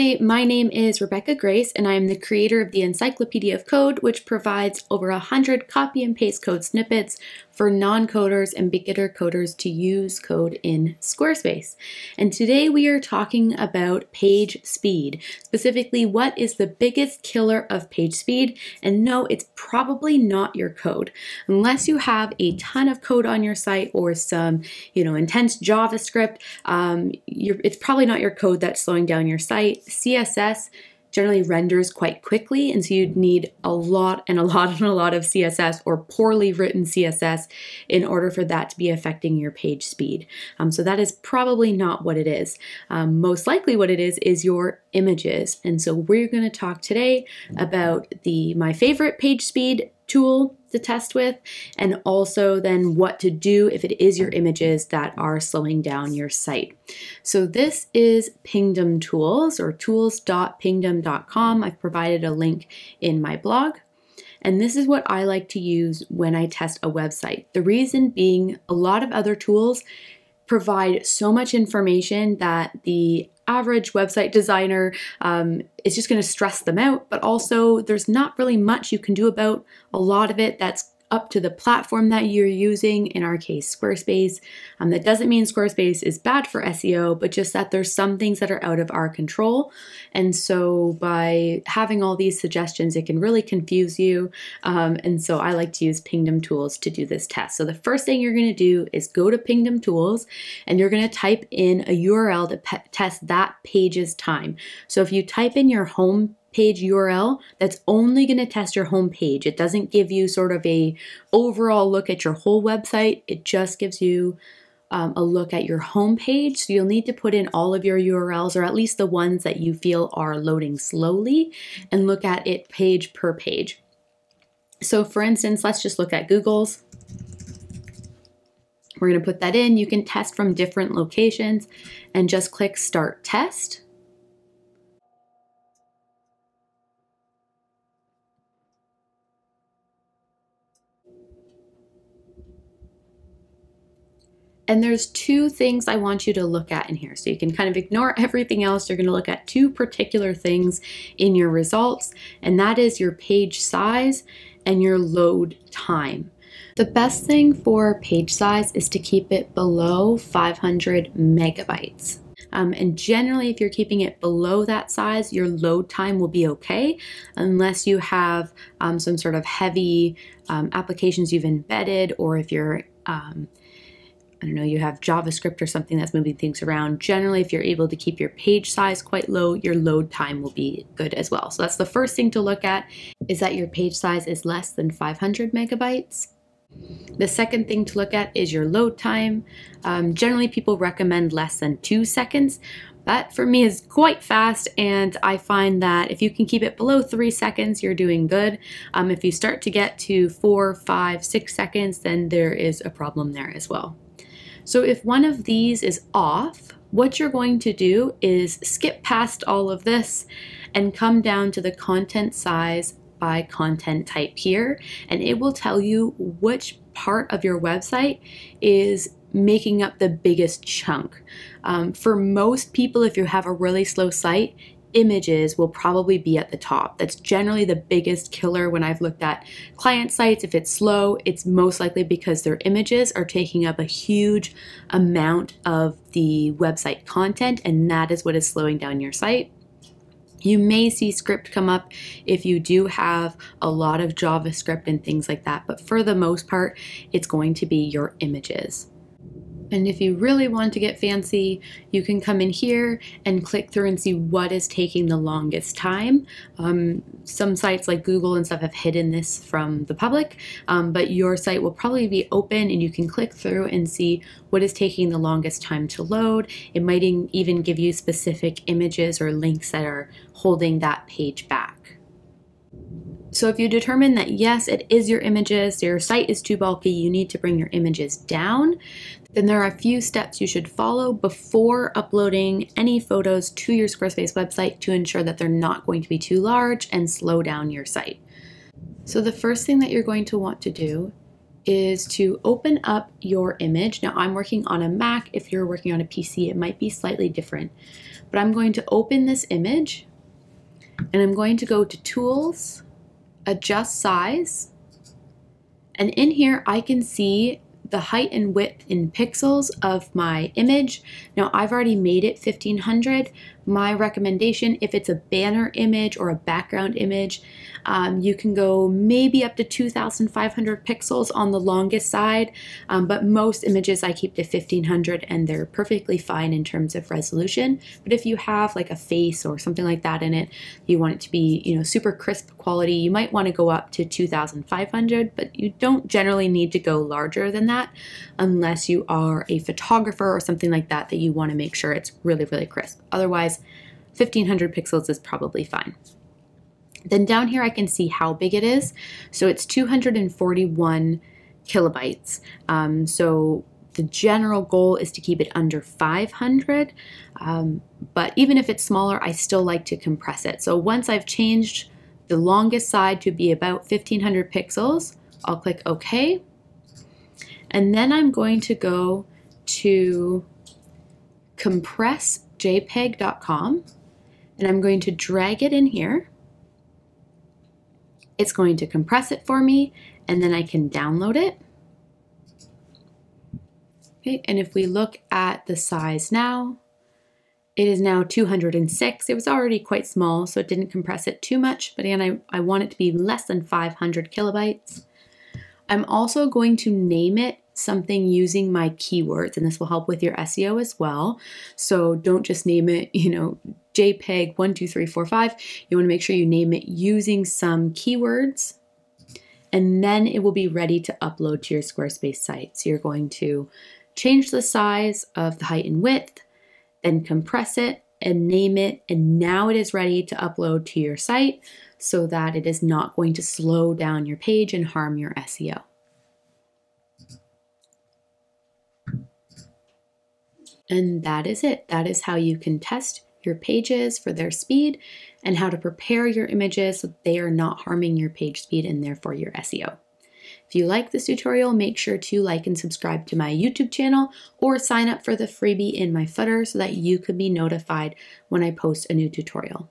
everybody. My name is Rebecca Grace, and I am the creator of the Encyclopedia of Code, which provides over 100 copy and paste code snippets for non-coders and beginner coders to use code in Squarespace. And today we are talking about page speed, specifically what is the biggest killer of page speed. And no, it's probably not your code. Unless you have a ton of code on your site or some, you know, intense JavaScript, um, it's probably not your code that's slowing down your site. CSS generally renders quite quickly, and so you'd need a lot and a lot and a lot of CSS or poorly written CSS in order for that to be affecting your page speed. Um, so that is probably not what it is. Um, most likely what it is is your images. And so we're going to talk today about the my favorite page speed tool to test with, and also then what to do if it is your images that are slowing down your site. So this is Pingdom Tools or tools.pingdom.com. I've provided a link in my blog. And this is what I like to use when I test a website. The reason being a lot of other tools provide so much information that the average website designer um, is just going to stress them out, but also there's not really much you can do about a lot of it that's up to the platform that you're using, in our case, Squarespace. Um, that doesn't mean Squarespace is bad for SEO, but just that there's some things that are out of our control. And so by having all these suggestions, it can really confuse you. Um, and so I like to use Pingdom Tools to do this test. So the first thing you're going to do is go to Pingdom Tools and you're going to type in a URL to test that page's time. So if you type in your home page URL that's only going to test your home page. It doesn't give you sort of a overall look at your whole website. It just gives you um, a look at your home page. So you'll need to put in all of your URLs or at least the ones that you feel are loading slowly and look at it page per page. So for instance, let's just look at Google's. We're going to put that in. You can test from different locations and just click Start Test. And there's two things I want you to look at in here. So you can kind of ignore everything else. You're going to look at two particular things in your results, and that is your page size and your load time. The best thing for page size is to keep it below 500 megabytes. Um, and generally, if you're keeping it below that size, your load time will be okay, unless you have um, some sort of heavy um, applications you've embedded, or if you're um, I don't know, you have JavaScript or something that's moving things around. Generally, if you're able to keep your page size quite low, your load time will be good as well. So that's the first thing to look at is that your page size is less than 500 megabytes. The second thing to look at is your load time. Um, generally, people recommend less than two seconds. That for me is quite fast, and I find that if you can keep it below three seconds, you're doing good. Um, if you start to get to four, five, six seconds, then there is a problem there as well. So if one of these is off, what you're going to do is skip past all of this and come down to the content size by content type here, and it will tell you which part of your website is making up the biggest chunk. Um, for most people, if you have a really slow site, images will probably be at the top. That's generally the biggest killer when I've looked at client sites. If it's slow, it's most likely because their images are taking up a huge amount of the website content, and that is what is slowing down your site. You may see script come up if you do have a lot of JavaScript and things like that, but for the most part, it's going to be your images. And if you really want to get fancy, you can come in here and click through and see what is taking the longest time. Um, some sites like Google and stuff have hidden this from the public, um, but your site will probably be open and you can click through and see what is taking the longest time to load. It might even give you specific images or links that are holding that page back. So if you determine that yes, it is your images, your site is too bulky, you need to bring your images down, then there are a few steps you should follow before uploading any photos to your Squarespace website to ensure that they're not going to be too large and slow down your site. So the first thing that you're going to want to do is to open up your image. Now I'm working on a Mac. If you're working on a PC, it might be slightly different. But I'm going to open this image and I'm going to go to Tools, Adjust Size, and in here I can see the height and width in pixels of my image. Now I've already made it 1500. My recommendation, if it's a banner image or a background image, um, you can go maybe up to 2,500 pixels on the longest side, um, but most images I keep to 1500 and they're perfectly fine in terms of resolution. But if you have like a face or something like that in it, you want it to be, you know, super crisp quality, you might want to go up to 2,500, but you don't generally need to go larger than that unless you are a photographer or something like that that you want to make sure it's really, really crisp. Otherwise, 1500 pixels is probably fine. Then down here I can see how big it is. So it's 241 kilobytes. Um, so the general goal is to keep it under 500, um, but even if it's smaller, I still like to compress it. So once I've changed the longest side to be about 1500 pixels, I'll click OK. And then I'm going to go to compressjpeg.com and I'm going to drag it in here. It's going to compress it for me and then I can download it. Okay, and if we look at the size now, it is now 206. It was already quite small, so it didn't compress it too much, but again, I, I want it to be less than 500 kilobytes. I'm also going to name it something using my keywords, and this will help with your SEO as well. So don't just name it, you know, JPEG 12345. You want to make sure you name it using some keywords, and then it will be ready to upload to your Squarespace site. So you're going to change the size of the height and width, then compress it and name it, and now it is ready to upload to your site so that it is not going to slow down your page and harm your SEO. And that is it. That is how you can test your pages for their speed and how to prepare your images so they are not harming your page speed and therefore your SEO. If you like this tutorial, make sure to like and subscribe to my YouTube channel or sign up for the freebie in my footer so that you can be notified when I post a new tutorial.